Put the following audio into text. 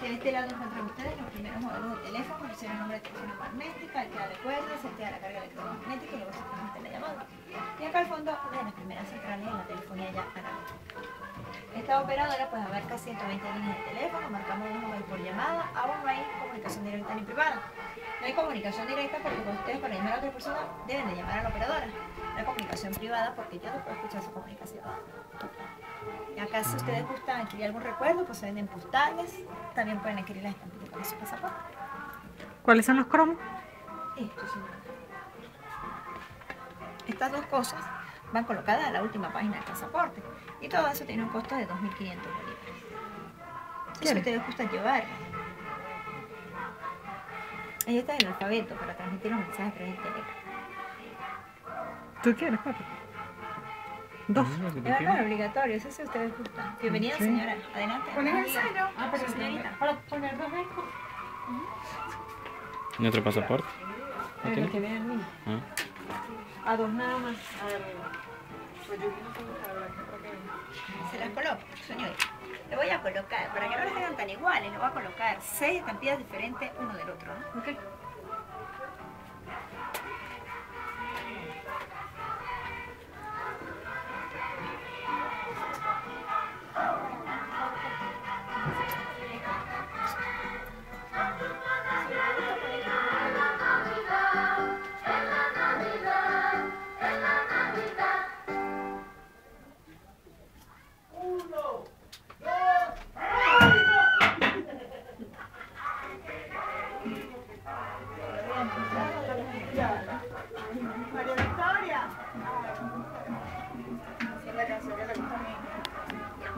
De este lado encuentran ustedes los primeros modelos de teléfono, que el nombre de teléfono magnética, el que da de cuerda, se activa la carga electromagnética y luego se transmite la llamada. Y acá al fondo, una de las primeras centrales en la telefonía ya analógica. Esta operadora puede abarca 120 líneas de teléfono, marcamos un número por llamada, comunicación directa ni privada. No hay comunicación directa porque ustedes para llamar a otra persona deben de llamar a la operadora. No hay comunicación privada porque yo no puedo escuchar su comunicación. Y acá si ustedes gustan adquirir algún recuerdo, pues se venden postales, también pueden adquirir las estampillas para su pasaporte. ¿Cuáles son los cromos? Estos son. Estas dos cosas van colocadas en la última página del pasaporte y todo eso tiene un costo de 2.500 bolívares. Si ustedes gustan llevar. Ahí está el alfabeto para transmitir los mensajes a través del teléfono. ¿Tú quieres, papi? Dos. Es acá obligatorio, eso si ustedes gustan. Bienvenida, Sí. señora. Adelante. ¿Cuál es el cero? Ah, pero señorita. Para poner dos discos. ¿Y otro pasaporte? ¿No El tiene? que vean mí. Ah. A dos nada más. A ver. Pues yo no tengo que hablar, creo que- Se las coloco, señorita. Le voy a colocar, para que no les hagan tan iguales, le voy a colocar seis estampillas diferentes uno del otro, ¿no?